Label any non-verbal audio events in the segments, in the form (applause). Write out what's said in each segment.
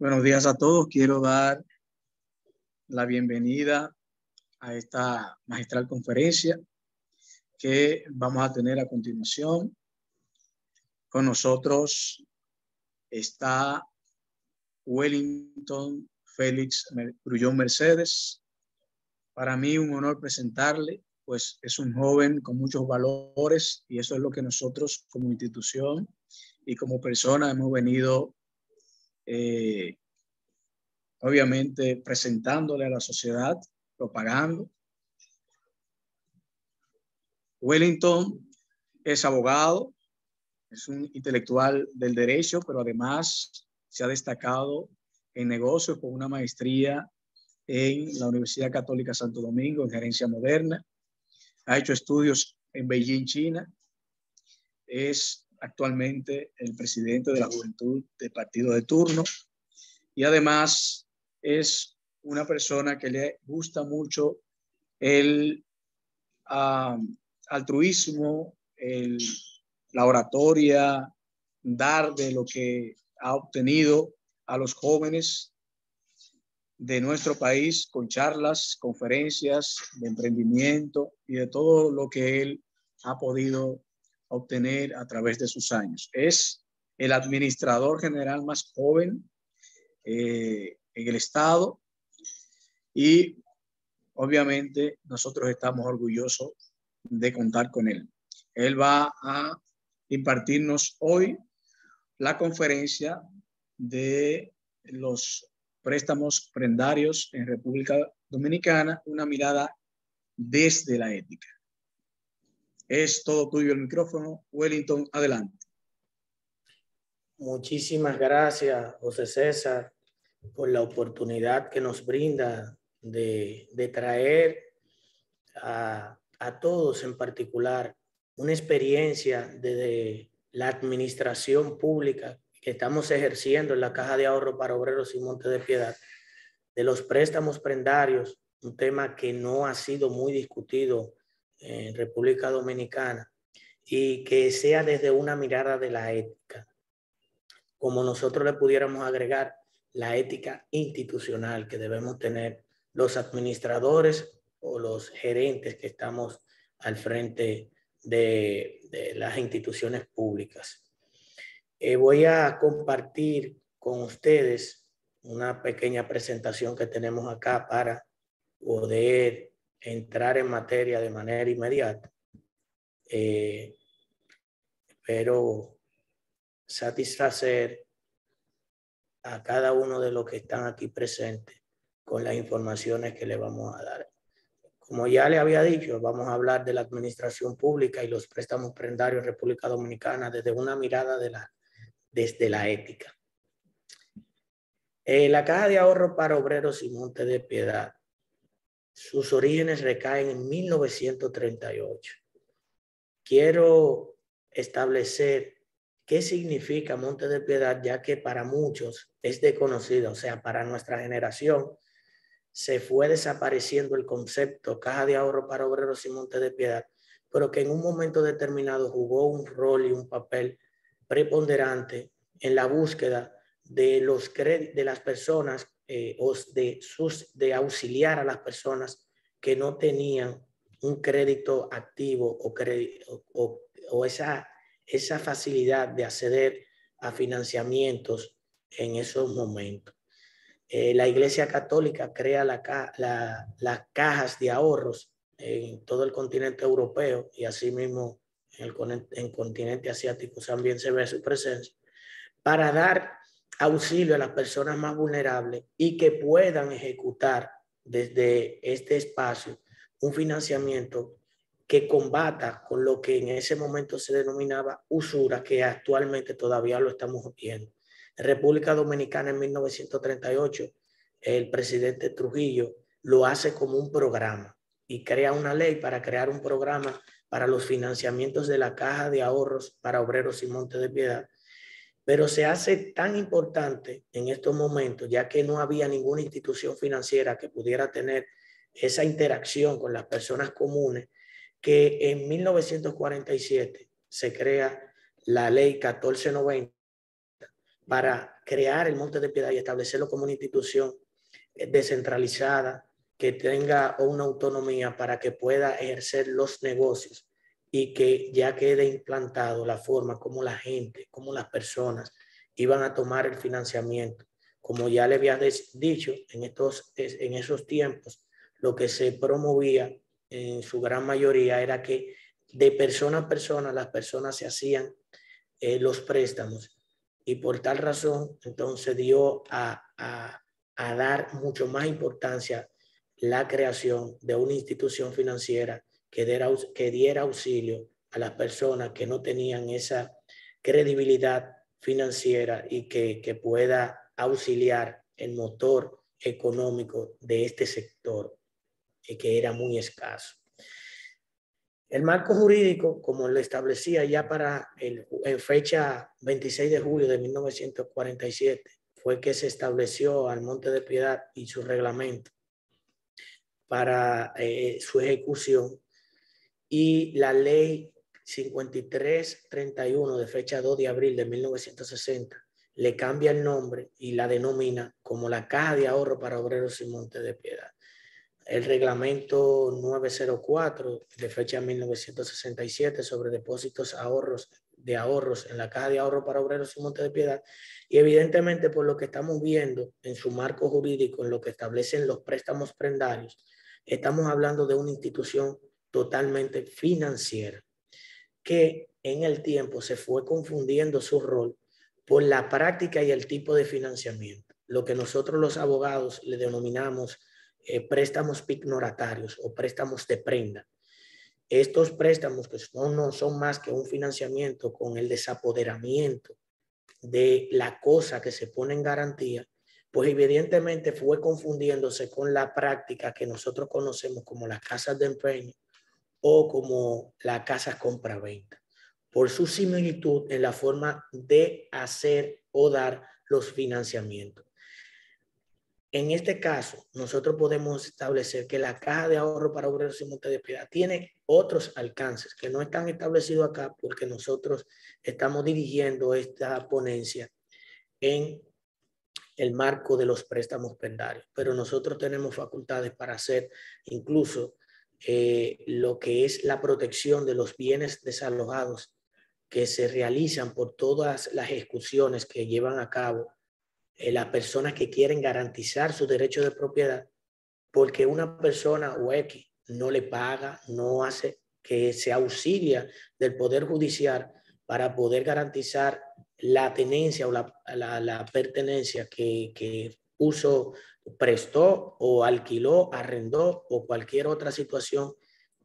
Buenos días a todos. Quiero dar la bienvenida a esta magistral conferencia que vamos a tener a continuación. Con nosotros está Wellington Félix Grullón Mercedes. Para mí un honor presentarle, pues es un joven con muchos valores y eso es lo que nosotros como institución y como persona hemos venido eh, obviamente presentándole a la sociedad, propagando. Wellington es abogado, es un intelectual del derecho, pero además se ha destacado en negocios con una maestría en la Universidad Católica Santo Domingo en gerencia moderna. Ha hecho estudios en Beijing, China. Es actualmente el presidente de la juventud del partido de turno. Y además es una persona que le gusta mucho el altruismo, el, la oratoria, dar de lo que ha obtenido a los jóvenes de nuestro país con charlas, conferencias de emprendimiento y de todo lo que él ha podido obtener a través de sus años. Es el administrador general más joven eh, en el Estado y obviamente nosotros estamos orgullosos de contar con él. Él va a impartirnos hoy la conferencia de los préstamos prendarios en República Dominicana, una mirada desde la ética. Es todo tuyo el micrófono. Wellington, adelante. Muchísimas gracias, José César, por la oportunidad que nos brinda de, traer a, a, todos en particular una experiencia de, la administración pública que estamos ejerciendo en la Caja de Ahorro para Obreros y Monte de Piedad, de los préstamos prendarios, un tema que no ha sido muy discutido en República Dominicana y que sea desde una mirada de la ética, como nosotros le pudiéramos agregar la ética institucional que debemos tener los administradores o los gerentes que estamos al frente de, las instituciones públicas. Eh, voy a compartir con ustedes una pequeña presentación que tenemos acá para poder entrar en materia de manera inmediata. Eh, pero satisfacer a cada uno de los que están aquí presentes con las informaciones que le vamos a dar. Como ya le había dicho, vamos a hablar de la administración pública y los préstamos prendarios en República Dominicana desde una mirada de la, desde la ética. Eh, la Caja de Ahorro para Obreros y Monte de Piedad sus orígenes recaen en 1938. Quiero establecer qué significa Monte de Piedad, ya que para muchos es desconocido, o sea, para nuestra generación se fue desapareciendo el concepto caja de ahorro para obreros y Monte de Piedad, pero que en un momento determinado jugó un rol y un papel preponderante en la búsqueda de, los de las personas eh, o de, sus, de auxiliar a las personas que no tenían un crédito activo o, crédito, o, esa, esa facilidad de acceder a financiamientos en esos momentos. Eh, la Iglesia Católica crea la, las cajas de ahorros en todo el continente europeo y asimismo en el en continente asiático también se ve su presencia, para dar auxilio a las personas más vulnerables y que puedan ejecutar desde este espacio un financiamiento que combata con lo que en ese momento se denominaba usura, que actualmente todavía lo estamos viendo. En República Dominicana en 1938, el presidente Trujillo lo hace como un programa y crea una ley para crear un programa para los financiamientos de la caja de ahorros para obreros y monte de piedad pero se hace tan importante en estos momentos, ya que no había ninguna institución financiera que pudiera tener esa interacción con las personas comunes, que en 1947 se crea la ley 1490, para crear el Monte de Piedad y establecerlo como una institución eh, descentralizada que tenga una autonomía para que pueda ejercer los negocios y que ya quede implantado la forma como la gente, como las personas iban a tomar el financiamiento. Como ya le había dicho, en, estos, en esos tiempos lo que se promovía en su gran mayoría era que de persona a persona las personas se hacían eh, los préstamos y por tal razón entonces dio a, dar mucho más importancia la creación de una institución financiera que diera, que diera auxilio a las personas que no tenían esa credibilidad financiera y que, que pueda auxiliar el motor económico de este sector, y que era muy escaso. El marco jurídico, como lo establecía ya para el, en fecha 26 de julio de 1947, fue que se estableció al Monte de Piedad y su reglamento para eh, su ejecución y la ley 5331 de fecha 2 de abril de 1960 le cambia el nombre y la denomina como la Caja de Ahorro para Obreros y Monte de Piedad. El reglamento 904 de fecha 1967 sobre depósitos ahorros de ahorros en la caja de ahorro para obreros y monte de piedad y evidentemente por lo que estamos viendo en su marco jurídico en lo que establecen los préstamos prendarios estamos hablando de una institución totalmente financiera que en el tiempo se fue confundiendo su rol por la práctica y el tipo de financiamiento lo que nosotros los abogados le denominamos eh, préstamos pignoratarios o préstamos de prenda. Estos préstamos que son, no son más que un financiamiento con el desapoderamiento de la cosa que se pone en garantía, pues evidentemente fue confundiéndose con la práctica que nosotros conocemos como las casas de empeño o como las casas compra-venta, por su similitud en la forma de hacer o dar los financiamientos. En este caso, nosotros podemos establecer que la caja de ahorro para obreros y monte de piedad tiene otros alcances que no están establecidos acá porque nosotros estamos dirigiendo esta ponencia en el marco de los préstamos pendarios, pero nosotros tenemos facultades para hacer incluso eh, lo que es la protección de los bienes desalojados que se realizan por todas las ejecuciones que llevan a cabo eh, las personas que quieren garantizar su derecho de propiedad, porque una persona o X no le paga, no hace que se auxilia del Poder Judicial para poder garantizar la tenencia o la, la, pertenencia que, que puso, prestó o alquiló, arrendó o cualquier otra situación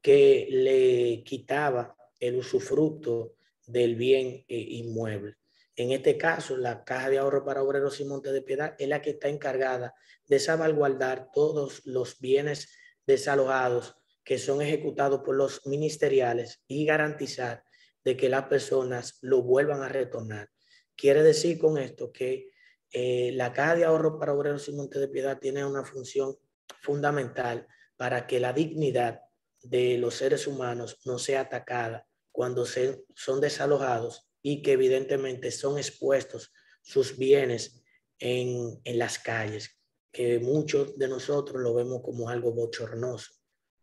que le quitaba el usufructo del bien eh, inmueble. En este caso, la Caja de Ahorro para Obreros y Monte de Piedad es la que está encargada de salvaguardar todos los bienes desalojados que son ejecutados por los ministeriales y garantizar de que las personas lo vuelvan a retornar. Quiere decir con esto que eh, la Caja de Ahorro para Obreros y Monte de Piedad tiene una función fundamental para que la dignidad de los seres humanos no sea atacada cuando se, son desalojados y que evidentemente son expuestos sus bienes en, en las calles, que muchos de nosotros lo vemos como algo bochornoso,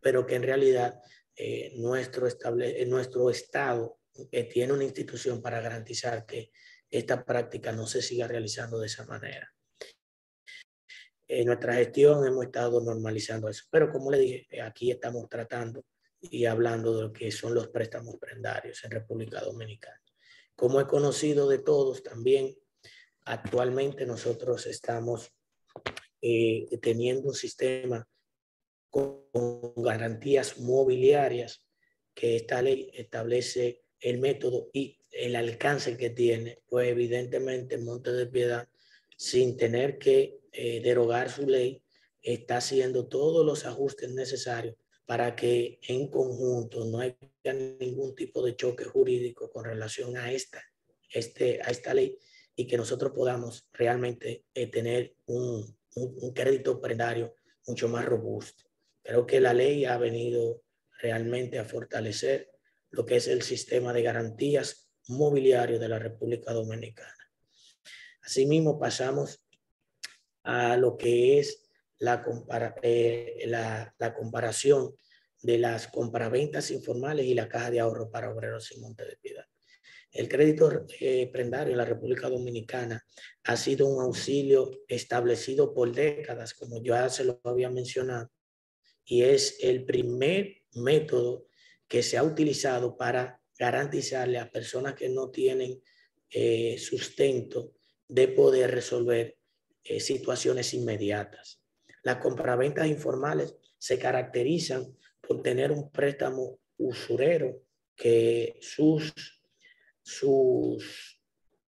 pero que en realidad eh, nuestro, estable, eh, nuestro Estado eh, tiene una institución para garantizar que esta práctica no se siga realizando de esa manera. En nuestra gestión hemos estado normalizando eso, pero como le dije, aquí estamos tratando y hablando de lo que son los préstamos prendarios en República Dominicana. Como he conocido de todos también, actualmente nosotros estamos eh, teniendo un sistema con garantías mobiliarias que esta ley establece el método y el alcance que tiene, pues evidentemente Monte de Piedad, sin tener que eh, derogar su ley, está haciendo todos los ajustes necesarios para que en conjunto no haya ningún tipo de choque jurídico con relación a esta, este, a esta ley y que nosotros podamos realmente eh, tener un, un, crédito prendario mucho más robusto. Creo que la ley ha venido realmente a fortalecer lo que es el sistema de garantías mobiliario de la República Dominicana. Asimismo, pasamos a lo que es la, eh, la, la comparación de las compraventas informales y la caja de ahorro para obreros sin monte de piedad. El crédito eh, prendario en la República Dominicana ha sido un auxilio establecido por décadas, como ya se lo había mencionado, y es el primer método que se ha utilizado para garantizarle a personas que no tienen eh, sustento de poder resolver eh, situaciones inmediatas. Las compraventas informales se caracterizan por tener un préstamo usurero que sus sus,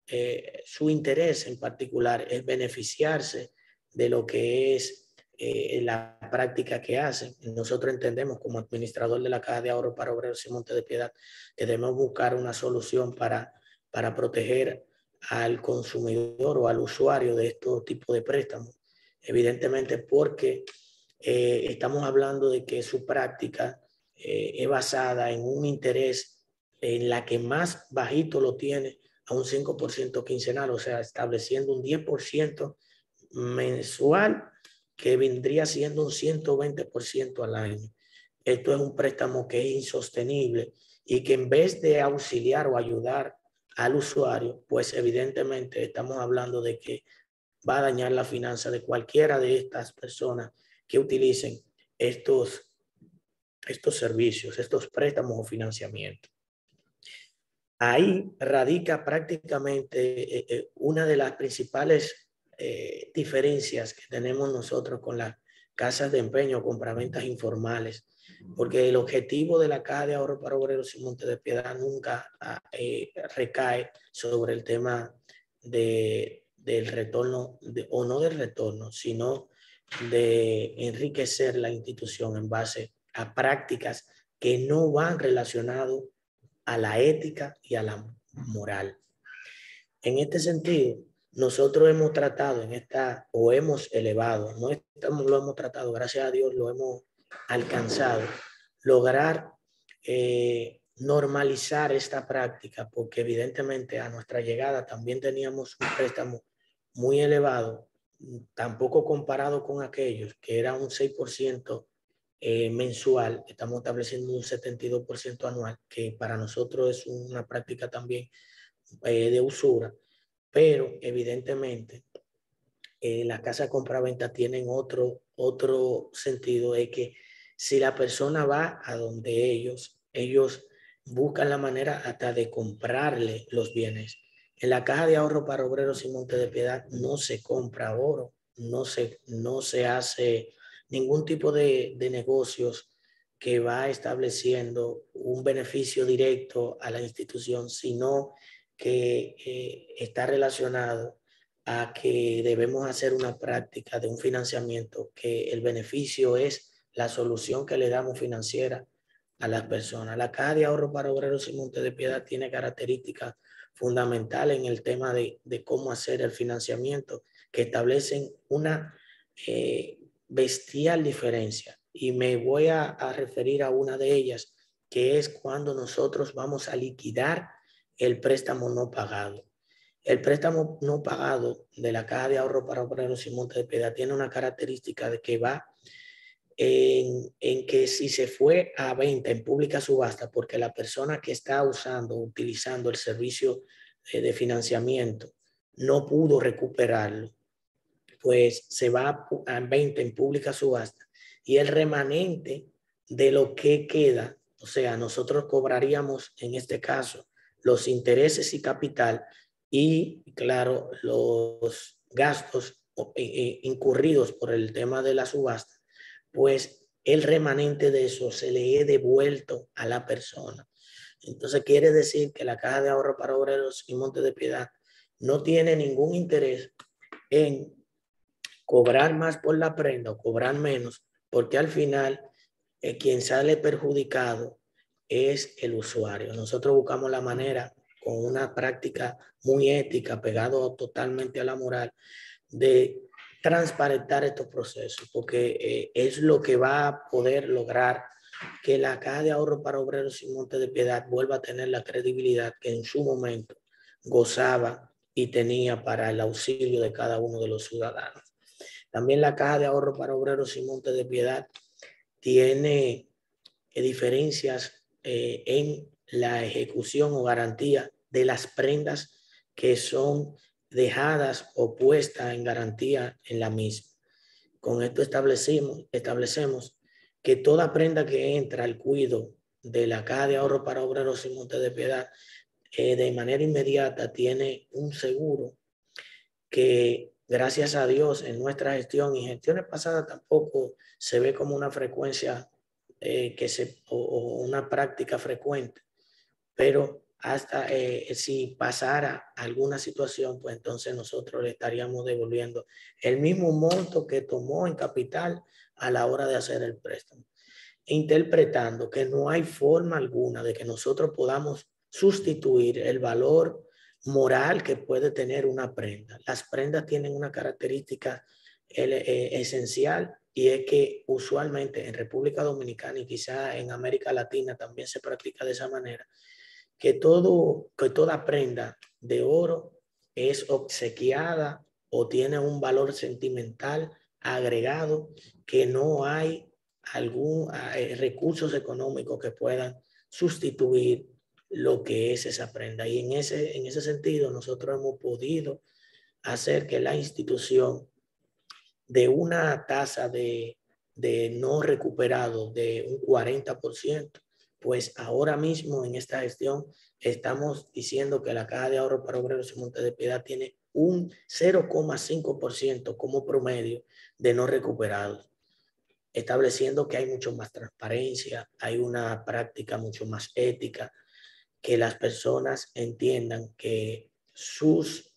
eh, su interés en particular es beneficiarse de lo que es eh, la práctica que hacen. Nosotros entendemos como administrador de la Caja de Ahorro para Obreros y Monte de Piedad que debemos buscar una solución para, para proteger al consumidor o al usuario de estos tipos de préstamos. Evidentemente porque eh, estamos hablando de que su práctica es basada en un interés en la que más bajito lo tiene a un 5% quincenal, o sea, estableciendo un 10% mensual que vendría siendo un 120% al año. Esto es un préstamo que es insostenible y que en vez de auxiliar o ayudar al usuario, pues evidentemente estamos hablando de que va a dañar la finanza de cualquiera de estas personas que utilicen estos, estos servicios, estos préstamos o financiamientos. Ahí radica prácticamente eh, eh, una de las principales eh, diferencias que tenemos nosotros con las casas de empeño, compraventas informales, porque el objetivo de la Caja de Ahorro para Obreros y Monte de Piedad nunca ah, recae sobre el tema de, del retorno, o no del retorno, sino de enriquecer la institución en base a prácticas que no van relacionadas a la ética y a la moral. En este sentido, nosotros hemos tratado en esta, o hemos elevado, no estamos, lo hemos tratado, gracias a Dios lo hemos alcanzado, lograr eh, normalizar esta práctica, porque evidentemente a nuestra llegada también teníamos un préstamo muy elevado, tampoco comparado con aquellos que era un 6% eh, mensual, estamos estableciendo un 72% anual, que para nosotros es una práctica también eh, de usura, pero evidentemente eh, las casas de compra-venta tienen otro, otro sentido, de que si la persona va a donde ellos, ellos buscan la manera hasta de comprarle los bienes. En la caja de ahorro para obreros y monte de piedad no se compra oro, no se, no se hace ningún tipo de, negocios que va estableciendo un beneficio directo a la institución, sino que eh, está relacionado a que debemos hacer una práctica de un financiamiento, que el beneficio es la solución que le damos financiera a las personas. La Caja de Ahorro para Obreros y Monte de Piedad tiene características fundamentales en el tema de, cómo hacer el financiamiento, que establecen una eh, bestial diferencia y me voy a, referir a una de ellas, que es cuando nosotros vamos a liquidar el préstamo no pagado. El préstamo no pagado de la Caja de Ahorro para Obreros y Monte de Piedad tiene una característica de que va en, en, que si se fue a venta en pública subasta, porque la persona que está usando, utilizando el servicio de financiamiento, no pudo recuperarlo, pues se va a 20 en pública subasta y el remanente de lo que queda, o sea, nosotros cobraríamos en este caso los intereses y capital y, claro, los gastos eh, eh, incurridos por el tema de la subasta, pues el remanente de eso se le he devuelto a la persona. Entonces quiere decir que la Caja de Ahorro para Obreros y Monte de Piedad no tiene ningún interés en cobrar más por la prenda o cobrar menos, porque al final eh, quien sale perjudicado es el usuario. Nosotros buscamos la manera, con una práctica muy ética, pegado totalmente a la moral, de transparentar estos procesos, porque eh, es lo que va a poder lograr que la Caja de Ahorro para Obreros y Monte de Piedad vuelva a tener la credibilidad que en su momento gozaba y tenía para el auxilio de cada uno de los ciudadanos. También la Caja de Ahorro para Obreros y Montes de Piedad tiene diferencias eh, en la ejecución o garantía de las prendas que son dejadas o puestas en garantía en la misma. Con esto establecimos, establecemos que toda prenda que entra al cuido de la Caja de Ahorro para Obreros y Montes de Piedad eh, de manera inmediata tiene un seguro que gracias a Dios en nuestra gestión y gestiones pasadas tampoco se ve como una frecuencia eh, que se, o, una práctica frecuente, pero hasta eh, si pasara alguna situación, pues entonces nosotros le estaríamos devolviendo el mismo monto que tomó en capital a la hora de hacer el préstamo, interpretando que no hay forma alguna de que nosotros podamos sustituir el valor moral que puede tener una prenda. Las prendas tienen una característica eh, esencial y es que usualmente en República Dominicana y quizá en América Latina también se practica de esa manera, que, todo, que toda prenda de oro es obsequiada o tiene un valor sentimental agregado que no hay algún eh, recursos económicos que puedan sustituir lo que es esa prenda. Y en ese, en ese sentido, nosotros hemos podido hacer que la institución de una tasa de, de no recuperado de un 40%, pues ahora mismo en esta gestión estamos diciendo que la Caja de Ahorro para Obreros y Monte de Piedad tiene un 0,5% como promedio de no recuperados, estableciendo que hay mucho más transparencia, hay una práctica mucho más ética, que las personas entiendan que sus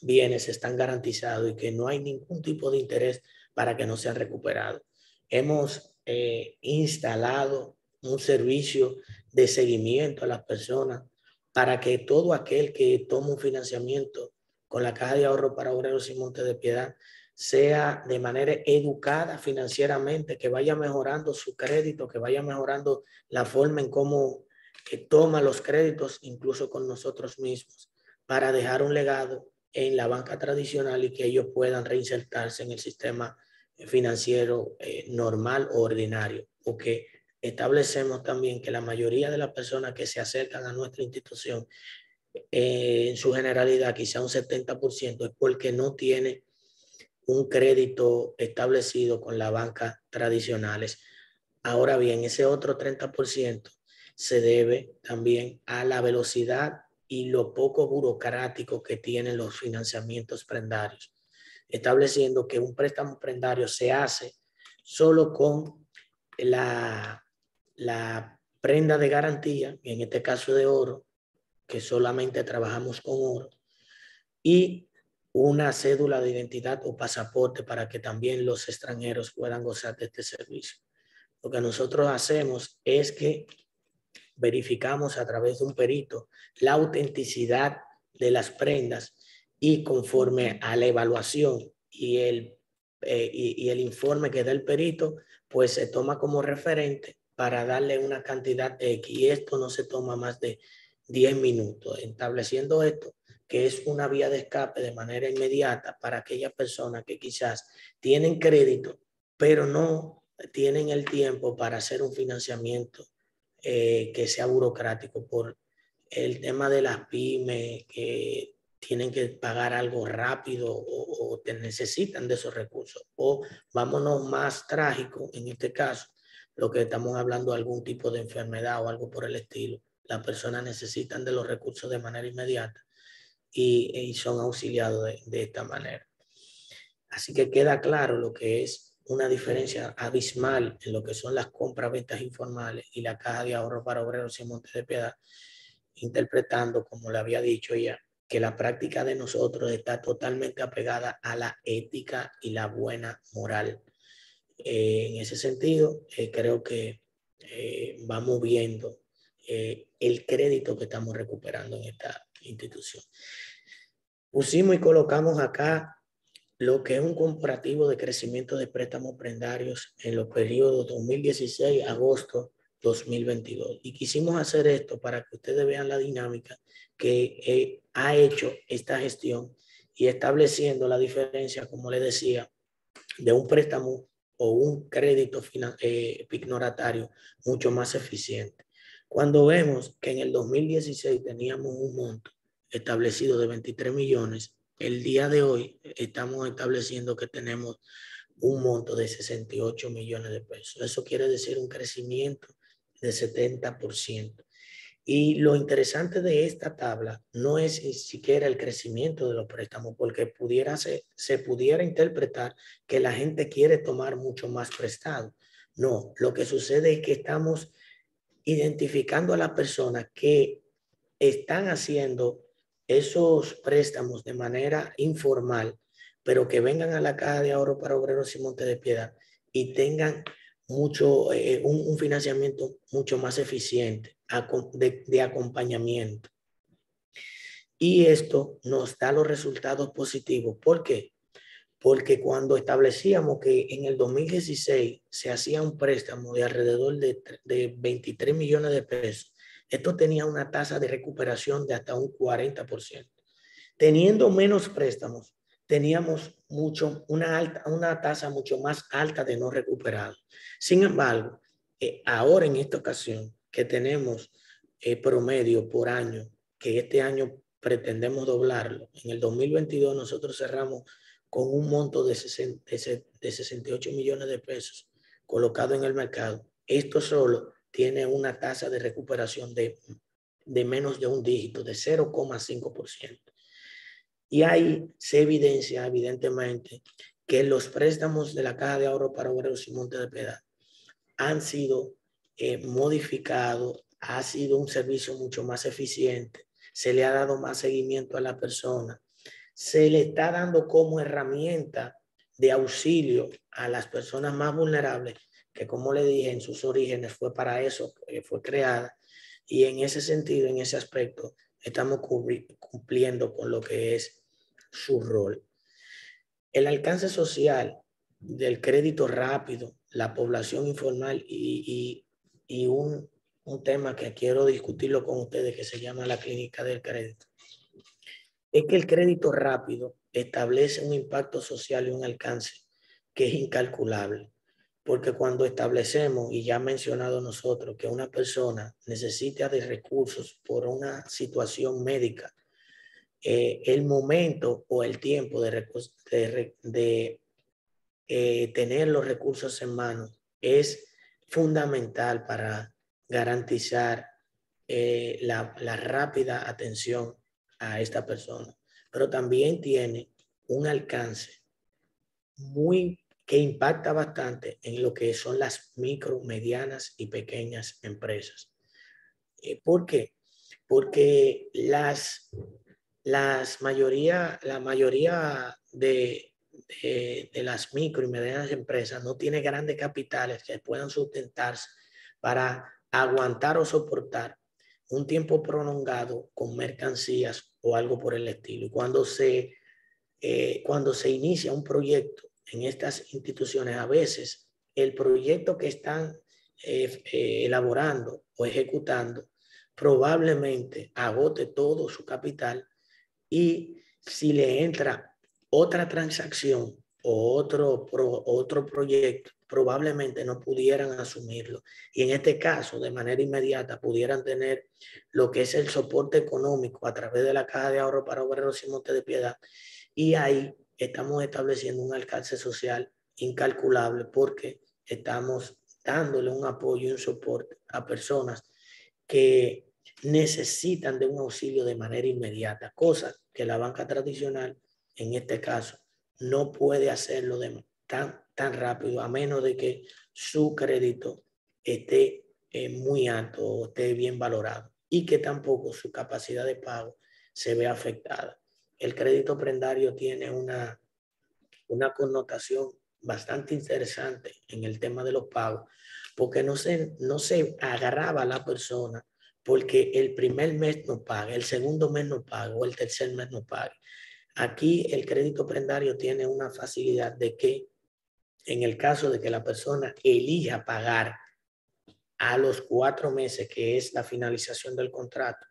bienes están garantizados y que no hay ningún tipo de interés para que no sean recuperados. Hemos eh, instalado un servicio de seguimiento a las personas para que todo aquel que toma un financiamiento con la Caja de Ahorro para Obreros y Montes de Piedad sea de manera educada financieramente, que vaya mejorando su crédito, que vaya mejorando la forma en cómo que toma los créditos incluso con nosotros mismos para dejar un legado en la banca tradicional y que ellos puedan reinsertarse en el sistema financiero eh, normal o ordinario. Porque establecemos también que la mayoría de las personas que se acercan a nuestra institución, eh, en su generalidad, quizá un 70%, es porque no tiene un crédito establecido con la banca tradicionales. Ahora bien, ese otro 30% se debe también a la velocidad y lo poco burocrático que tienen los financiamientos prendarios, estableciendo que un préstamo prendario se hace solo con la, la prenda de garantía, en este caso de oro, que solamente trabajamos con oro, y una cédula de identidad o pasaporte para que también los extranjeros puedan gozar de este servicio. Lo que nosotros hacemos es que verificamos a través de un perito la autenticidad de las prendas y conforme a la evaluación y el, eh, y, el informe que da el perito, pues se toma como referente para darle una cantidad X. Y esto no se toma más de 10 minutos, estableciendo esto que es una vía de escape de manera inmediata para aquellas personas que quizás tienen crédito, pero no tienen el tiempo para hacer un financiamiento eh, que sea burocrático por el tema de las pymes que tienen que pagar algo rápido o, o te necesitan de esos recursos. O vámonos más trágico, en este caso, lo que estamos hablando, algún tipo de enfermedad o algo por el estilo. Las personas necesitan de los recursos de manera inmediata y, y son auxiliados de, de esta manera. Así que queda claro lo que es una diferencia abismal en lo que son las compras, ventas informales y la caja de ahorro para obreros y montes de piedad, interpretando, como le había dicho ella, que la práctica de nosotros está totalmente apegada a la ética y la buena moral. Eh, en ese sentido, eh, creo que eh, vamos viendo el crédito que estamos recuperando en esta institución. Pusimos y colocamos acá lo que es un comparativo de crecimiento de préstamos prendarios en los periodos 2016 agosto 2022. Y quisimos hacer esto para que ustedes vean la dinámica que eh, ha hecho esta gestión y estableciendo la diferencia, como le decía, de un préstamo o un crédito eh, ignoratario mucho más eficiente. Cuando vemos que en el 2016 teníamos un monto establecido de 23 millones, el día de hoy estamos estableciendo que tenemos un monto de 68 millones de pesos. Eso quiere decir un crecimiento de 70%. Y lo interesante de esta tabla no es ni siquiera el crecimiento de los préstamos, porque pudiera se, se pudiera interpretar que la gente quiere tomar mucho más prestado. No, lo que sucede es que estamos identificando a las personas que están haciendo esos préstamos de manera informal, pero que vengan a la Caja de Ahorro para Obreros y Monte de Piedad y tengan mucho, eh, un, financiamiento mucho más eficiente de, acompañamiento. Y esto nos da los resultados positivos. ¿Por qué? Porque cuando establecíamos que en el 2016 se hacía un préstamo de alrededor de, de 23 millones de pesos, esto tenía una tasa de recuperación de hasta un 40%. Teniendo menos préstamos, teníamos mucho, una, alta, una tasa mucho más alta de no recuperado. Sin embargo, eh, ahora en esta ocasión que tenemos eh, promedio por año, que este año pretendemos doblarlo, en el 2022 nosotros cerramos con un monto de, de 68 millones de pesos colocado en el mercado. Esto solo tiene una tasa de recuperación de, de menos de un dígito, de 0,5%. Y ahí se evidencia evidentemente que los préstamos de la Caja de Ahorro para Obreros y Monte de Piedad han sido eh, modificados, ha sido un servicio mucho más eficiente, se le ha dado más seguimiento a la persona, se le está dando como herramienta de auxilio a las personas más vulnerables, que como le dije en sus orígenes fue para eso, que fue creada, y en ese sentido, en ese aspecto, estamos cumpliendo con lo que es su rol. El alcance social del crédito rápido, la población informal y, un, un tema que quiero discutirlo con ustedes que se llama la clínica del crédito, es que el crédito rápido establece un impacto social y un alcance que es incalculable. Porque cuando establecemos, y ya mencionado nosotros, que una persona necesita de recursos por una situación médica eh, el momento o el tiempo de, de, eh, tener los recursos en mano es fundamental para garantizar eh, la, la, rápida atención a esta persona, pero también tiene un alcance muy que impacta bastante en lo que son las micro, medianas y pequeñas empresas. ¿Por qué? Porque las las mayoría, la mayoría de, de, las micro y medianas empresas no tiene grandes capitales que puedan sustentarse para aguantar o soportar un tiempo prolongado con mercancías o algo por el estilo. Cuando se, eh, cuando se inicia un proyecto en estas instituciones, a veces el proyecto que están eh, eh, elaborando o ejecutando probablemente agote todo su capital y si le entra otra transacción o otro, otro proyecto, probablemente no pudieran asumirlo. Y en este caso, de manera inmediata, pudieran tener lo que es el soporte económico a través de la Caja de Ahorro para Obreros y Monte de Piedad. Y ahí estamos estableciendo un alcance social incalculable porque estamos dándole un apoyo y un soporte a personas que necesitan de un auxilio de manera inmediata, cosa que la banca tradicional, en este caso, no puede hacerlo tan, tan rápido, a menos de que su crédito esté eh, muy alto o esté bien valorado y que tampoco su capacidad de pago se vea afectada. El crédito prendario tiene una, una connotación bastante interesante en el tema de los pagos, porque no se, no se agarraba a la persona porque el primer mes no paga, el segundo mes no paga o el tercer mes no paga. Aquí el crédito prendario tiene una facilidad de que en el caso de que la persona elija pagar a los cuatro meses, que es la finalización del contrato,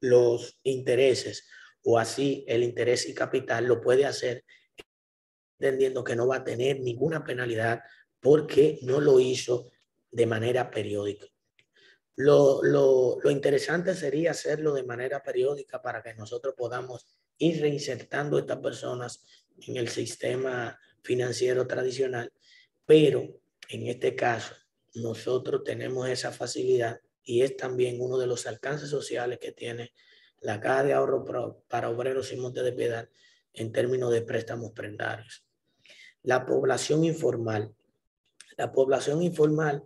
los intereses o así el interés y capital lo puede hacer entendiendo que no va a tener ninguna penalidad porque no lo hizo de manera periódica. Lo, lo, lo, interesante sería hacerlo de manera periódica para que nosotros podamos ir reinsertando a estas personas en el sistema financiero tradicional, pero en este caso nosotros tenemos esa facilidad y es también uno de los alcances sociales que tiene la Caja de Ahorro para Obreros y Monte de Piedad en términos de préstamos prendarios. La población informal. La población informal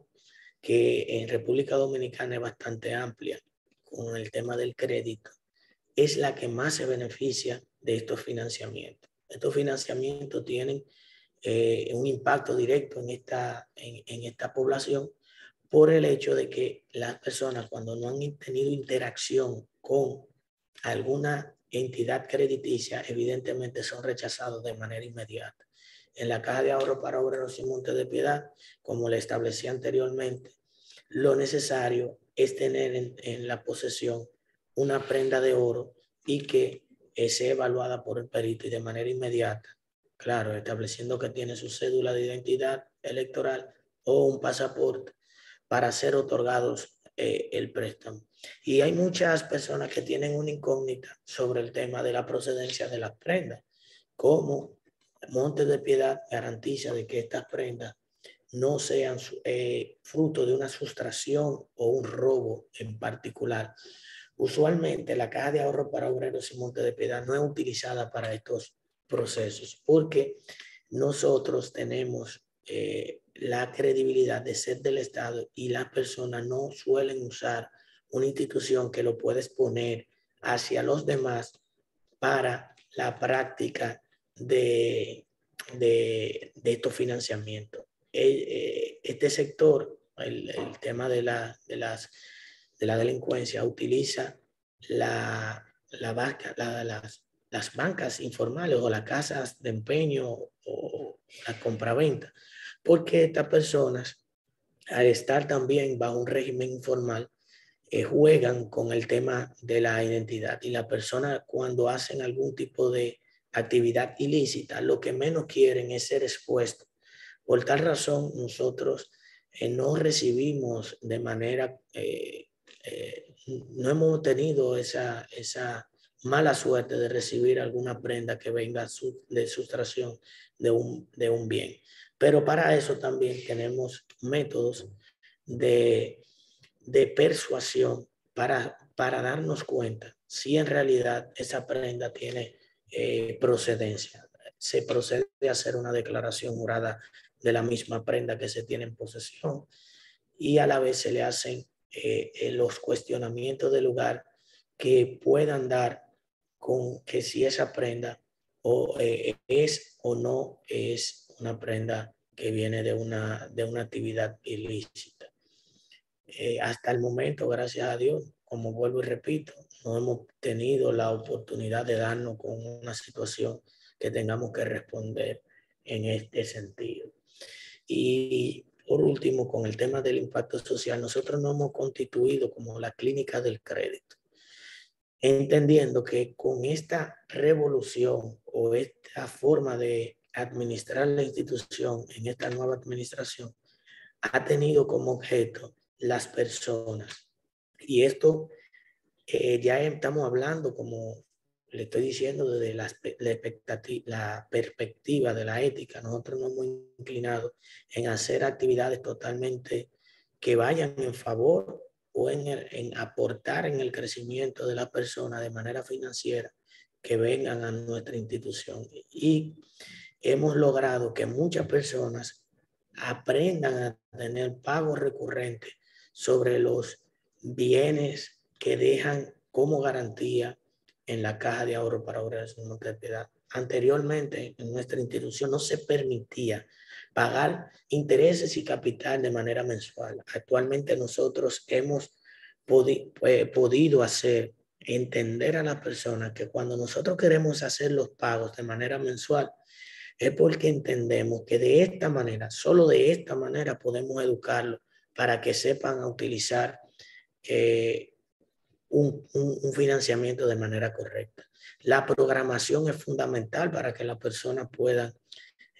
que en República Dominicana es bastante amplia con el tema del crédito, es la que más se beneficia de estos financiamientos. Estos financiamientos tienen eh, un impacto directo en esta, en, en esta población por el hecho de que las personas cuando no han tenido interacción con alguna entidad crediticia, evidentemente son rechazados de manera inmediata. En la Caja de Ahorro para Obreros y Monte de Piedad, como le establecí anteriormente, lo necesario es tener en, la posesión una prenda de oro y que sea evaluada por el perito y de manera inmediata claro, estableciendo que tiene su cédula de identidad electoral o un pasaporte para ser otorgados eh, el préstamo. Y hay muchas personas que tienen una incógnita sobre el tema de la procedencia de las prendas, como Monte de Piedad garantiza de que estas prendas no sean eh, fruto de una sustracción o un robo en particular. Usualmente la caja de ahorro para obreros y Monte de Piedad no es utilizada para estos procesos, porque nosotros tenemos eh, la credibilidad de ser del Estado y las personas no suelen usar una institución que lo puedes poner hacia los demás para la práctica de, de, estos financiamientos. Eh, este sector, el, tema de la, de, las, de la delincuencia, utiliza la, la, la, las, las bancas informales o las casas de empeño o la compraventa, porque estas personas, al estar también bajo un régimen informal, eh, juegan con el tema de la identidad y la persona cuando hacen algún tipo de actividad ilícita, lo que menos quieren es ser expuestos. Por tal razón, nosotros eh, no recibimos de manera, eh, no hemos tenido esa, esa mala suerte de recibir alguna prenda que venga de sustracción de un, de un bien. Pero para eso también tenemos métodos de, de persuasión para, para darnos cuenta si en realidad esa prenda tiene eh, procedencia. Se procede a hacer una declaración jurada de la misma prenda que se tiene en posesión y a la vez se le hacen eh, eh, los cuestionamientos del lugar que puedan dar con que si esa prenda o, es o no es una prenda que viene de una, de una actividad ilícita. Eh, hasta el momento, gracias a Dios, como vuelvo y repito, no hemos tenido la oportunidad de darnos con una situación que tengamos que responder en este sentido. Y por último, con el tema del impacto social, nosotros no hemos constituido como la clínica del crédito entendiendo que con esta revolución o esta forma de administrar la institución en esta nueva administración, ha tenido como objeto las personas. Y esto eh, ya estamos hablando, como le estoy diciendo, desde la, la perspectiva de la ética. Nosotros nos hemos inclinado en hacer actividades totalmente que vayan en favor o en, aportar en el crecimiento de la persona de manera financiera que vengan a nuestra institución. Y hemos logrado que muchas personas aprendan a tener pagos recurrentes sobre los bienes que dejan como garantía en la caja de ahorro para obras de piedad. Anteriormente en nuestra institución no se permitía pagar intereses y capital de manera mensual. Actualmente nosotros hemos eh, podido hacer entender a la persona que cuando nosotros queremos hacer los pagos de manera mensual, es porque entendemos que de esta manera, solo de esta manera podemos educarlo para que sepan utilizar eh, un, financiamiento de manera correcta. La programación es fundamental para que la persona pueda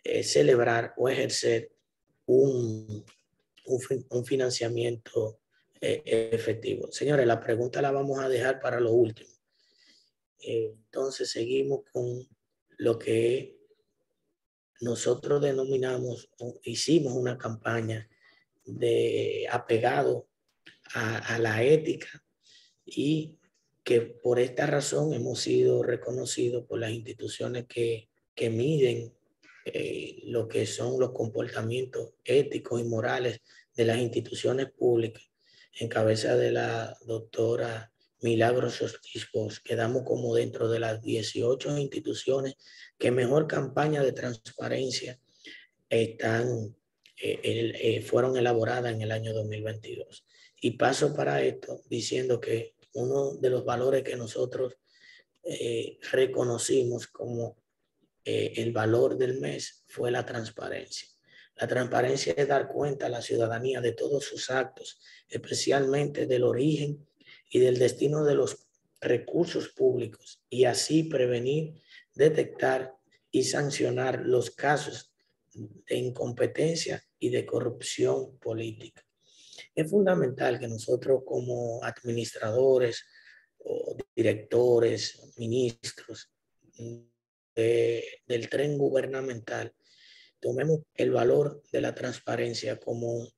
eh, celebrar o ejercer un, un financiamiento eh, efectivo. Señores, la pregunta la vamos a dejar para lo último. entonces seguimos con lo que nosotros denominamos, hicimos una campaña de apegado a, la ética y que por esta razón hemos sido reconocidos por las instituciones que, que miden eh, lo que son los comportamientos éticos y morales de las instituciones públicas, en cabeza de la doctora Milagros Ostispos, quedamos como dentro de las 18 instituciones que mejor campaña de transparencia están eh, eh, fueron elaboradas en el año 2022. Y paso para esto diciendo que uno de los valores que nosotros eh, reconocimos como el valor del mes fue la transparencia. La transparencia es dar cuenta a la ciudadanía de todos sus actos, especialmente del origen y del destino de los recursos públicos, y así prevenir, detectar y sancionar los casos de incompetencia y de corrupción política. Es fundamental que nosotros como administradores o directores, ministros del tren gubernamental, tomemos el valor de la transparencia como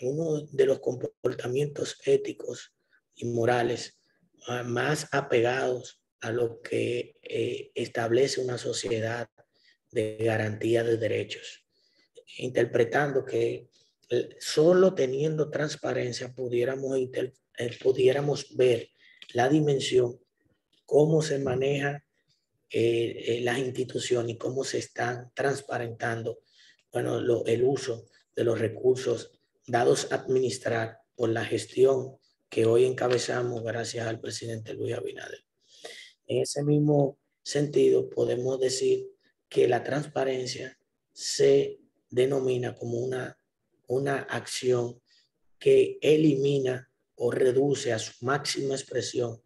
uno de los comportamientos éticos y morales más apegados a lo que eh, establece una sociedad de garantía de derechos interpretando que eh, solo teniendo transparencia pudiéramos, eh, pudiéramos ver la dimensión, cómo se maneja eh, las instituciones y cómo se están transparentando bueno, el uso de los recursos dados a administrar por la gestión que hoy encabezamos gracias al presidente Luis Abinader. En ese mismo sentido, podemos decir que la transparencia se denomina como una, una acción que elimina o reduce a su máxima expresión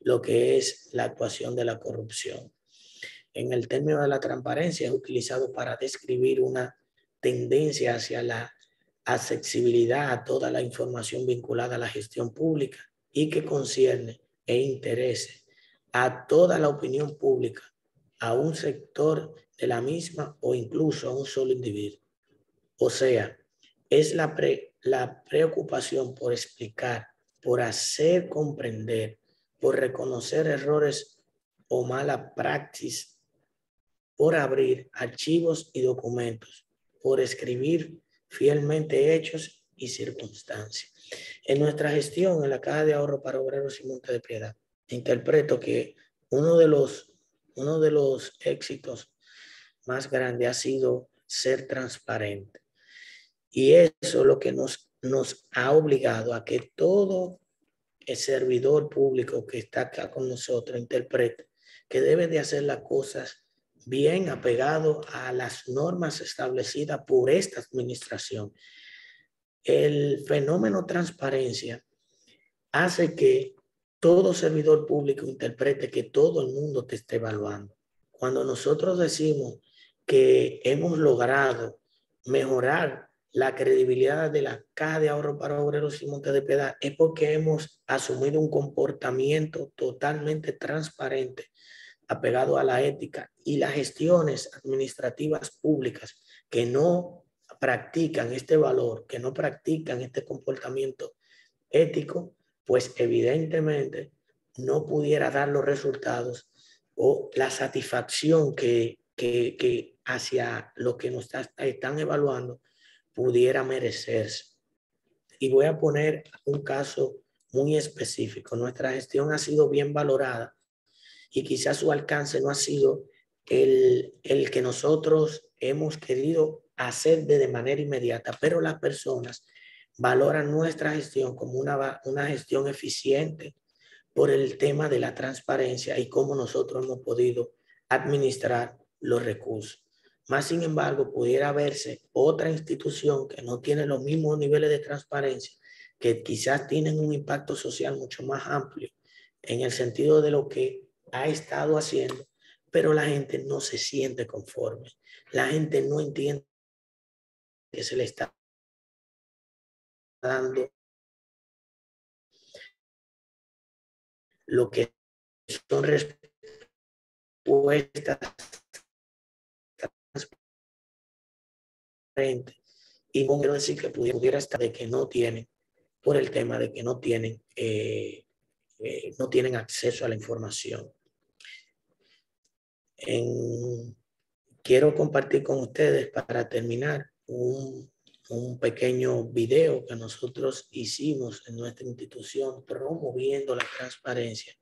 lo que es la actuación de la corrupción. En el término de la transparencia es utilizado para describir una tendencia hacia la accesibilidad a toda la información vinculada a la gestión pública y que concierne e interese a toda la opinión pública, a un sector de la misma o incluso a un solo individuo. O sea, es la, la preocupación por explicar, por hacer comprender, por reconocer errores o mala praxis, por abrir archivos y documentos, por escribir fielmente hechos y circunstancias. En nuestra gestión en la Caja de Ahorro para Obreros y Monte de Piedad, interpreto que uno de los, uno de los éxitos más grandes ha sido ser transparente. Y eso es lo que nos, nos ha obligado a que todo el servidor público que está acá con nosotros interprete que debe de hacer las cosas bien apegado a las normas establecidas por esta administración. El fenómeno transparencia hace que todo servidor público interprete que todo el mundo te esté evaluando. Cuando nosotros decimos que hemos logrado mejorar la credibilidad de la Caja de Ahorro para Obreros y Monte de Piedad es porque hemos asumido un comportamiento totalmente transparente, apegado a la ética y las gestiones administrativas públicas que no practican este valor, que no practican este comportamiento ético, pues evidentemente no pudiera dar los resultados o la satisfacción que, que, que hacia lo que nos están evaluando pudiera merecerse. Y voy a poner un caso muy específico. Nuestra gestión ha sido bien valorada y quizás su alcance no ha sido el, el que nosotros hemos querido hacer de, de manera inmediata, pero las personas valoran nuestra gestión como una, una gestión eficiente por el tema de la transparencia y cómo nosotros hemos podido administrar los recursos. Más sin embargo, pudiera verse otra institución que no tiene los mismos niveles de transparencia, que quizás tienen un impacto social mucho más amplio en el sentido de lo que ha estado haciendo, pero la gente no se siente conforme. La gente no entiende que se le está dando lo que son respuestas transparentes y no quiero decir que pudiera estar de que no tienen por el tema de que no tienen eh, eh, no tienen acceso a la información. Quiero compartir con ustedes para terminar un, un pequeño video que nosotros hicimos en nuestra institución promoviendo la transparencia,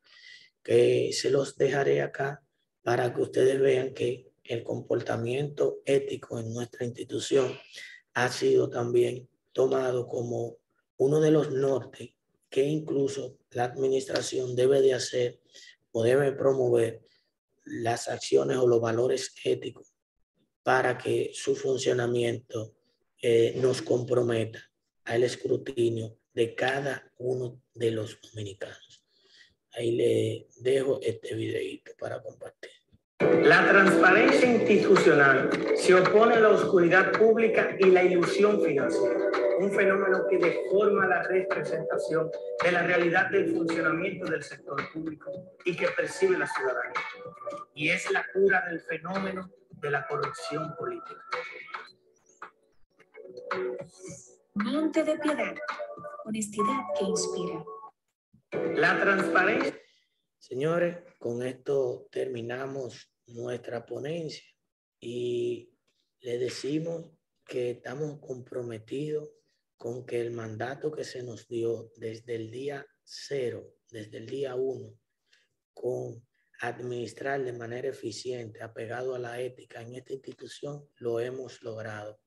que se los dejaré acá para que ustedes vean que el comportamiento ético en nuestra institución ha sido también tomado como uno de los nortes que incluso la administración debe de hacer o debe promover las acciones o los valores éticos para que su funcionamiento eh, nos comprometa al escrutinio de cada uno de los dominicanos. Ahí le dejo este videito para compartir. La transparencia institucional se opone a la oscuridad pública y la ilusión financiera, un fenómeno que deforma la representación de la realidad del funcionamiento del sector público y que percibe la ciudadanía. Y es la cura del fenómeno de la corrupción política. Monte de piedad, honestidad que inspira. La transparencia Señores, con esto terminamos nuestra ponencia y le decimos que estamos comprometidos con que el mandato que se nos dio desde el día cero, desde el día uno, con administrar de manera eficiente, apegado a la ética en esta institución, lo hemos logrado.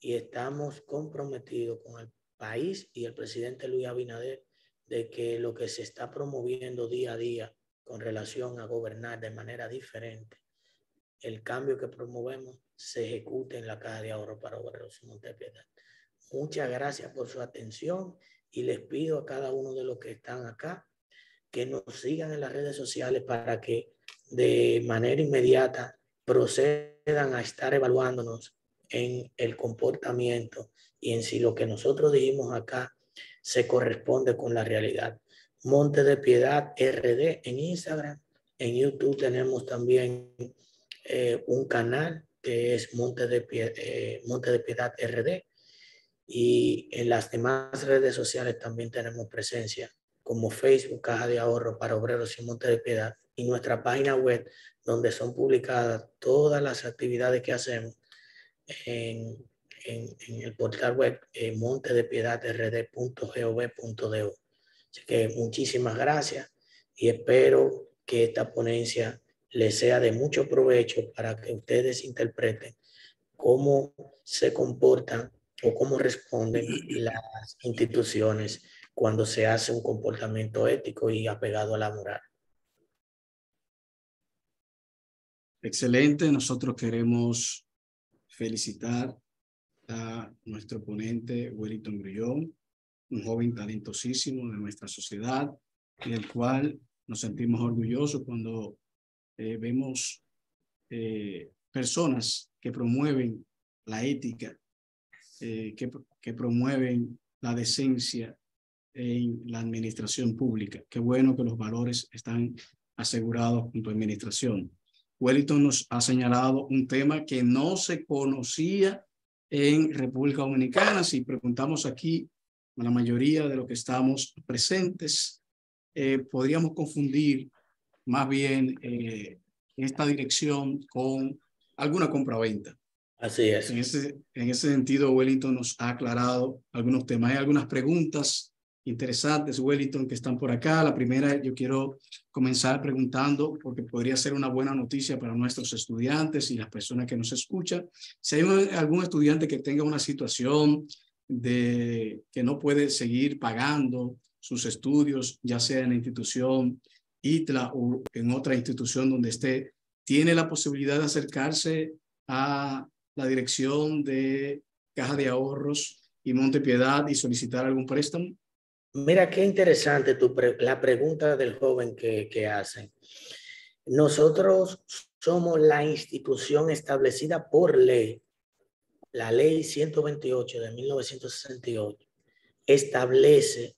Y estamos comprometidos con el país y el presidente Luis Abinader de que lo que se está promoviendo día a día con relación a gobernar de manera diferente, el cambio que promovemos se ejecute en la Caja de Ahorro para Obreros y Montepiedad. Muchas gracias por su atención y les pido a cada uno de los que están acá que nos sigan en las redes sociales para que de manera inmediata procedan a estar evaluándonos en el comportamiento y en si lo que nosotros dijimos acá se corresponde con la realidad. Monte de Piedad RD en Instagram. En YouTube tenemos también eh, un canal que es Monte de, eh, Monte de Piedad RD. Y en las demás redes sociales también tenemos presencia, como Facebook, Caja de Ahorro para Obreros y Monte de Piedad, y nuestra página web, donde son publicadas todas las actividades que hacemos en, en, el portal web eh, montedepiedadrd.gov.do. Así que muchísimas gracias y espero que esta ponencia les sea de mucho provecho para que ustedes interpreten cómo se comportan o cómo responden (clears throat) las instituciones cuando se hace un comportamiento ético y apegado a la moral. Excelente. Nosotros queremos felicitar a nuestro ponente Wellington Grullón, un joven talentosísimo de nuestra sociedad del cual nos sentimos orgullosos cuando eh, vemos eh, personas que promueven la ética, eh, que, que promueven la decencia en la administración pública. Qué bueno que los valores están asegurados en tu administración. Wellington nos ha señalado un tema que no se conocía en República Dominicana. Si preguntamos aquí a la mayoría de los que estamos presentes, eh, podríamos confundir más bien eh, esta dirección con alguna compra-venta. Así es. En ese, en ese sentido, Wellington nos ha aclarado algunos temas. Hay algunas preguntas interesantes, Wellington, que están por acá. La primera, yo quiero comenzar preguntando, porque podría ser una buena noticia para nuestros estudiantes y las personas que nos escuchan. Si hay algún estudiante que tenga una situación de que no puede seguir pagando sus estudios, ya sea en la institución ITLA o en otra institución donde esté, tiene la posibilidad de acercarse a la dirección de Caja de Ahorros y Montepiedad y solicitar algún préstamo? Mira qué interesante la pregunta del joven que, que hacen. Nosotros somos la institución establecida por ley, la ley 128 de 1968, establece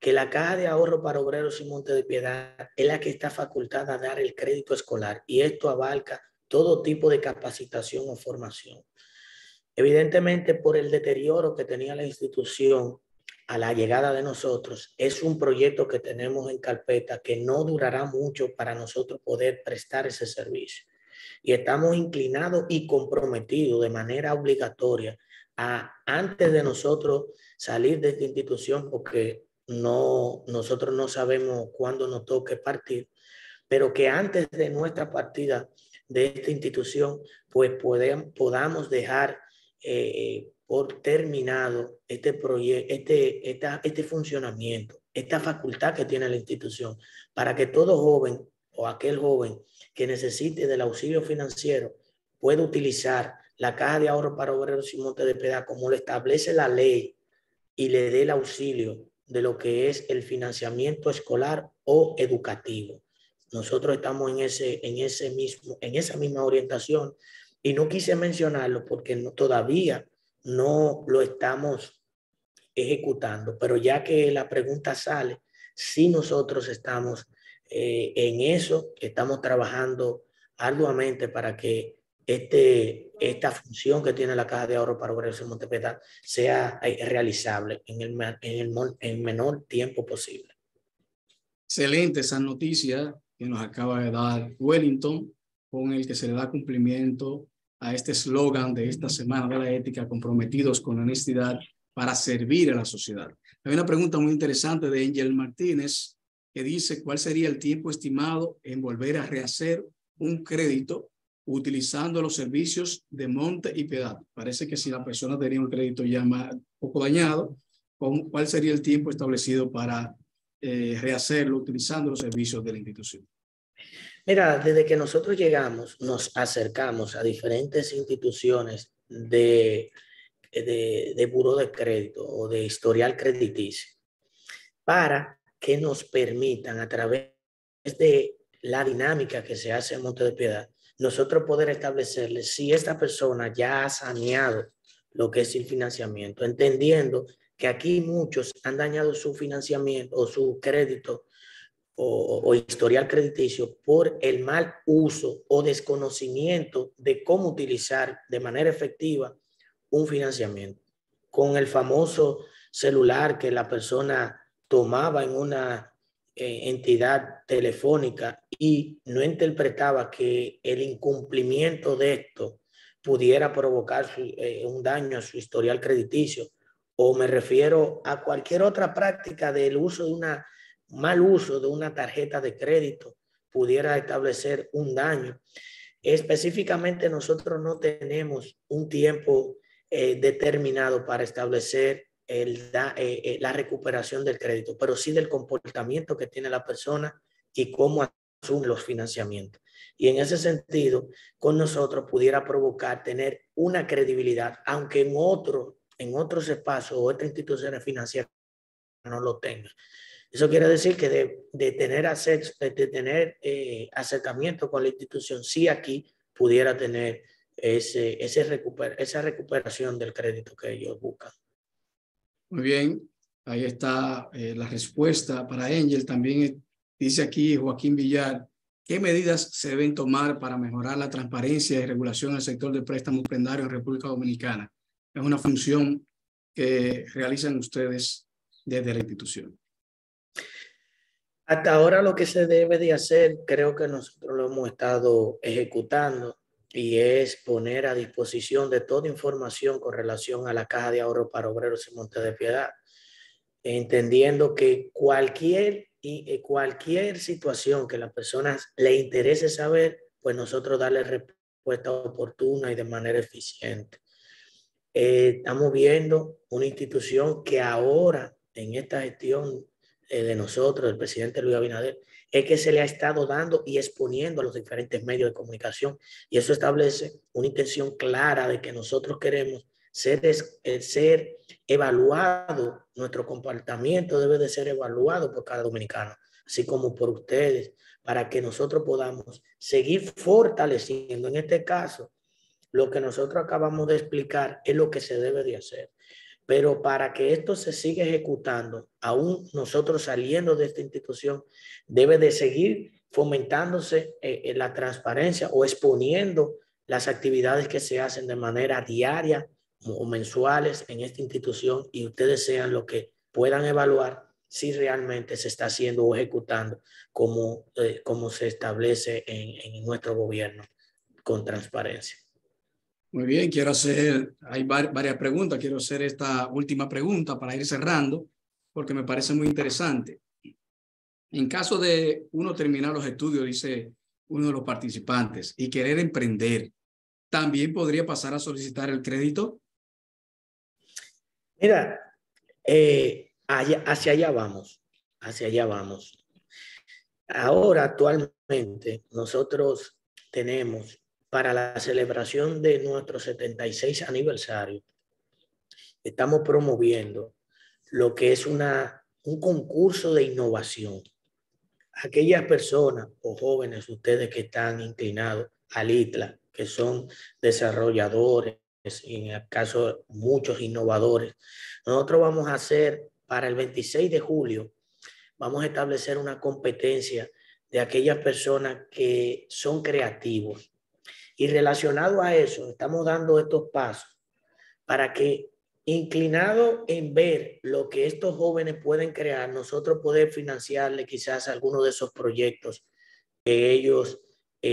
que la Caja de Ahorro para Obreros y Monte de Piedad es la que está facultada a dar el crédito escolar y esto abarca todo tipo de capacitación o formación. Evidentemente, por el deterioro que tenía la institución a la llegada de nosotros, es un proyecto que tenemos en carpeta que no durará mucho para nosotros poder prestar ese servicio. Y estamos inclinados y comprometidos de manera obligatoria a, antes de nosotros salir de esta institución, porque no, nosotros no sabemos cuándo nos toque partir, pero que antes de nuestra partida de esta institución, pues podamos dejar eh, por terminado este proyecto, este, esta, este funcionamiento, esta facultad que tiene la institución, para que todo joven o aquel joven que necesite del auxilio financiero pueda utilizar la caja de ahorro para obreros y monte de piedad como lo establece la ley y le dé el auxilio de lo que es el financiamiento escolar o educativo. Nosotros estamos en, ese, en, ese mismo, en esa misma orientación y no quise mencionarlo porque no, todavía no lo estamos ejecutando, pero ya que la pregunta sale, si nosotros estamos eh, en eso, estamos trabajando arduamente para que este, esta función que tiene la Caja de Ahorro para Obreros en Montepedad sea eh, realizable en el, en el en menor tiempo posible. Excelente esa noticia que nos acaba de dar Wellington, con el que se le da cumplimiento a este eslogan de esta Semana de la Ética, comprometidos con la honestidad para servir a la sociedad. Hay una pregunta muy interesante de Angel Martínez que dice cuál sería el tiempo estimado en volver a rehacer un crédito utilizando los servicios de monte y piedad. Parece que si la persona tenía un crédito ya más, poco dañado, ¿cuál sería el tiempo establecido para eh, rehacerlo utilizando los servicios de la institución? Mira, desde que nosotros llegamos, nos acercamos a diferentes instituciones de, de, de buro de crédito o de historial crediticio para que nos permitan a través de la dinámica que se hace en Monte de Piedad, nosotros poder establecerle si esta persona ya ha saneado lo que es el financiamiento, entendiendo que aquí muchos han dañado su financiamiento o su crédito o, historial crediticio por el mal uso o desconocimiento de cómo utilizar de manera efectiva un financiamiento. Con el famoso celular que la persona tomaba en una eh, entidad telefónica y no interpretaba que el incumplimiento de esto pudiera provocar eh, un daño a su historial crediticio, o me refiero a cualquier otra práctica del uso de una mal uso de una tarjeta de crédito pudiera establecer un daño. Específicamente nosotros no tenemos un tiempo eh, determinado para establecer eh, eh, la recuperación del crédito, pero sí del comportamiento que tiene la persona y cómo asume los financiamientos. Y en ese sentido, con nosotros pudiera provocar tener una credibilidad, aunque en, otro, en otros espacios o otras instituciones financieras no lo tengan. Eso quiere decir que de, tener, acceso, de tener eh, acercamiento con la institución, sí aquí pudiera tener ese, esa recuperación del crédito que ellos buscan. Muy bien, ahí está eh, la respuesta para Angel. También dice aquí Joaquín Villar, ¿qué medidas se deben tomar para mejorar la transparencia y regulación del sector de préstamos prendarios en República Dominicana? Es una función que realizan ustedes desde la institución. Hasta ahora lo que se debe de hacer, creo que nosotros lo hemos estado ejecutando, y es poner a disposición de toda información con relación a la caja de ahorro para obreros y monte de piedad, entendiendo que cualquier, eh, cualquier situación que la persona le interese saber, pues nosotros darle respuesta oportuna y de manera eficiente. Eh, estamos viendo una institución que ahora en esta gestión de nosotros, del presidente Luis Abinader, es que se le ha estado dando y exponiendo a los diferentes medios de comunicación. Y eso establece una intención clara de que nosotros queremos ser, eh, ser evaluado, nuestro comportamiento debe de ser evaluado por cada dominicano, así como por ustedes, para que nosotros podamos seguir fortaleciendo. En este caso, lo que nosotros acabamos de explicar es lo que se debe de hacer. Pero para que esto se siga ejecutando, aún nosotros saliendo de esta institución, debe de seguir fomentándose eh, la transparencia o exponiendo las actividades que se hacen de manera diaria o mensuales en esta institución y ustedes sean los que puedan evaluar si realmente se está haciendo o ejecutando como, eh, como se establece en nuestro gobierno con transparencia. Muy bien, quiero hacer, hay varias preguntas, quiero hacer esta última pregunta para ir cerrando, porque me parece muy interesante. En caso de uno terminar los estudios, dice uno de los participantes, y querer emprender, ¿también podría pasar a solicitar el crédito? Mira, eh, hacia allá vamos, hacia allá vamos. Ahora, actualmente, nosotros tenemos para la celebración de nuestro 76 aniversario, estamos promoviendo lo que es una, un concurso de innovación. Aquellas personas o jóvenes, ustedes que están inclinados al ITLA, que son desarrolladores, en el caso muchos innovadores, nosotros vamos a hacer para el 26 de julio, vamos a establecer una competencia de aquellas personas que son creativos. Y relacionado a eso, estamos dando estos pasos para que, inclinado en ver lo que estos jóvenes pueden crear, nosotros poder financiarle quizás algunos de esos proyectos que ellos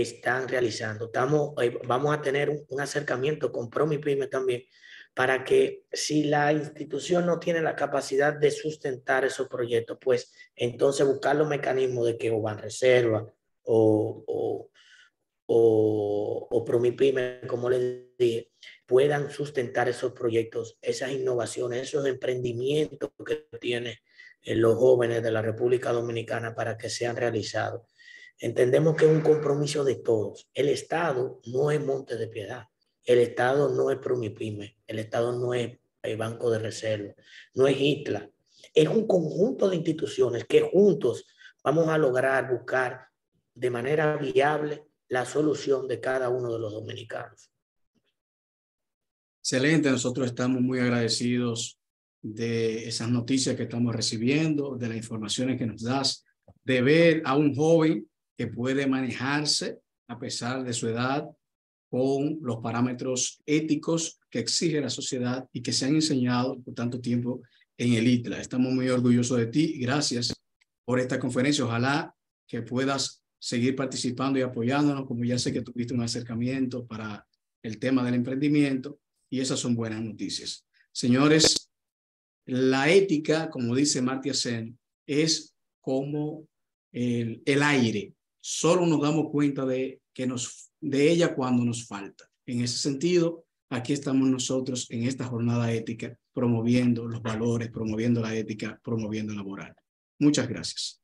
están realizando. Estamos, eh, vamos a tener un, acercamiento con PromiPyme también para que si la institución no tiene la capacidad de sustentar esos proyectos, pues entonces buscar los mecanismos de que o van reserva o, o, o Promipyme, como les dije, puedan sustentar esos proyectos, esas innovaciones, esos emprendimientos que tienen eh, los jóvenes de la República Dominicana para que sean realizados. Entendemos que es un compromiso de todos. El Estado no es monte de piedad. El Estado no es Promipyme, el Estado no es el Banco de Reserva, no es ITLA. Es un conjunto de instituciones que juntos vamos a lograr buscar de manera viable la solución de cada uno de los dominicanos. Excelente, nosotros estamos muy agradecidos de esas noticias que estamos recibiendo, de las informaciones que nos das, de ver a un joven que puede manejarse a pesar de su edad, con los parámetros éticos que exige la sociedad y que se han enseñado por tanto tiempo en el ITLA. Estamos muy orgullosos de ti. Gracias por esta conferencia. Ojalá que puedas seguir participando y apoyándonos, como ya sé que tuviste un acercamiento para el tema del emprendimiento y esas son buenas noticias. Señores, la ética, como dice Martia Sen, es como el, el aire. Solo nos damos cuenta de que nos de ella cuando nos falta. En ese sentido, aquí estamos nosotros en esta jornada ética promoviendo los valores, promoviendo la ética, promoviendo la moral. Muchas gracias.